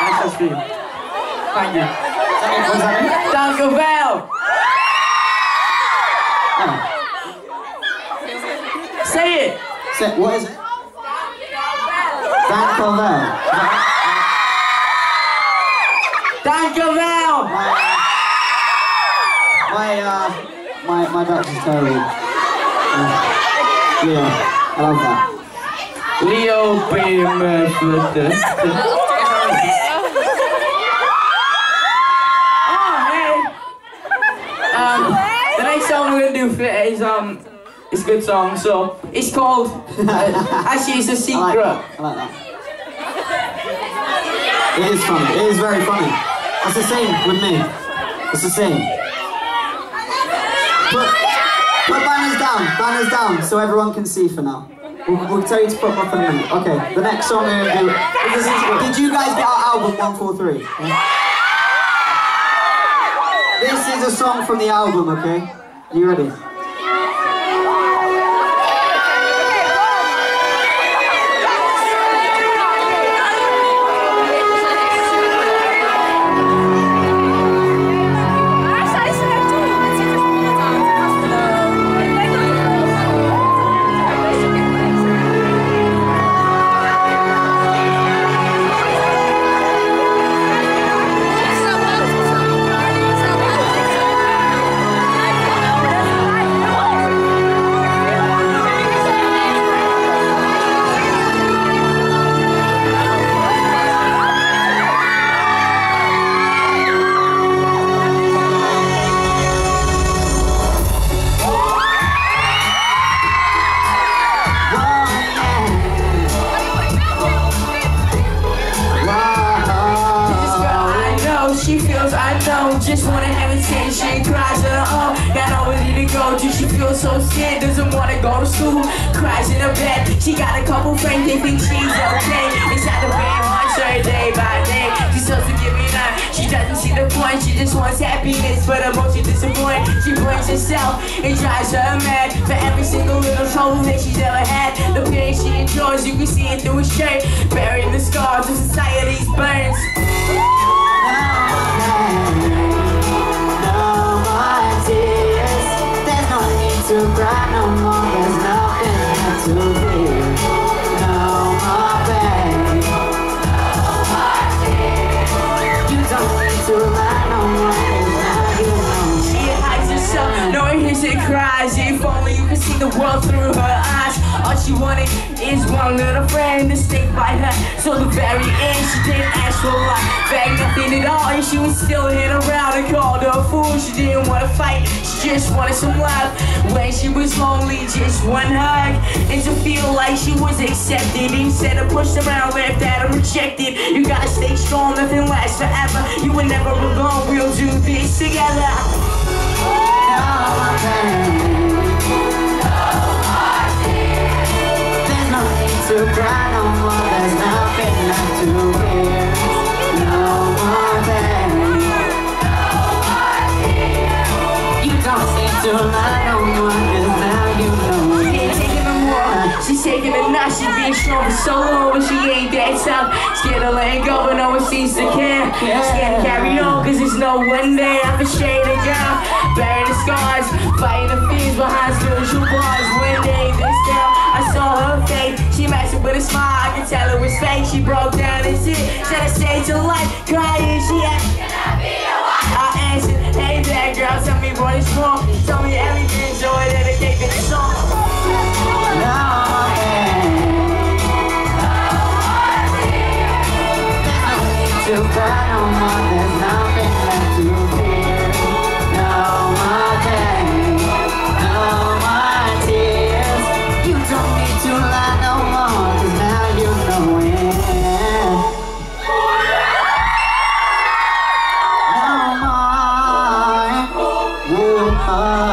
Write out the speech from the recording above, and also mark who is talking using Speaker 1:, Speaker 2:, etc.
Speaker 1: That's just for you. Thank you.
Speaker 2: What was that mean?
Speaker 1: Danke.
Speaker 2: Oh.
Speaker 1: Say it.
Speaker 2: Say, what is it? Dan Colville.
Speaker 1: Danke wel.
Speaker 2: My, uh, my, my Dutch is terrible. Uh, yeah, I love that.
Speaker 1: Leo Pimmerfutte. Oh, hey. Um, the next song we're gonna do for is um, it's a good song. So it's called uh, actually it's a
Speaker 2: I like
Speaker 1: secret.
Speaker 2: I like that. It is funny. It is very funny. It's the same with me. It's the same. Put, put banners down. Banners down so everyone can see for now. We'll, we'll tell you to put them up in a minute. Okay, the next song we're to do is Did you guys get our album 143? Yeah? This is a song from the album, okay? You ready?
Speaker 1: Just wanna have attention, cries her own, got nowhere to go, do she feel so scared, doesn't wanna go to school, cries in her bed, she got a couple friends, they think she's okay, inside the bed, wants her day by day, she's supposed to give me that, she doesn't see the point, she just wants happiness, but emotion disappoint, she blames herself, it drives her mad, for every single little trouble that she's ever had, the pain she enjoys, you can see it through her shirt, burying the scars of society's burns. Her cries. If only you could see the world through her eyes. All she wanted is one little friend to stick by her. So the very end, she didn't ask for a lot, beg nothing at all. And she was still hit around and called her a fool. She didn't want to fight, she just wanted some love. When she was lonely, just one hug. And to feel like she was accepted instead of pushed around, left out and rejected. You gotta stay strong, nothing lasts forever. You were never alone, we'll do this together.
Speaker 2: To to to.
Speaker 1: She's being strong for so long, but she ain't that tough. Scared to let go, but no one seems to care. Scared to carry on, cause there's no one there. A shade bearing the scars Fighting the fears behind spiritual bars. One day this girl, I saw her face, She matched it with a smile, I could tell it was fake. She broke down and shit, set a stage of life. Crying, she asked, can I be your wife? I answered, hey bad girl, tell me what is wrong.
Speaker 2: 아.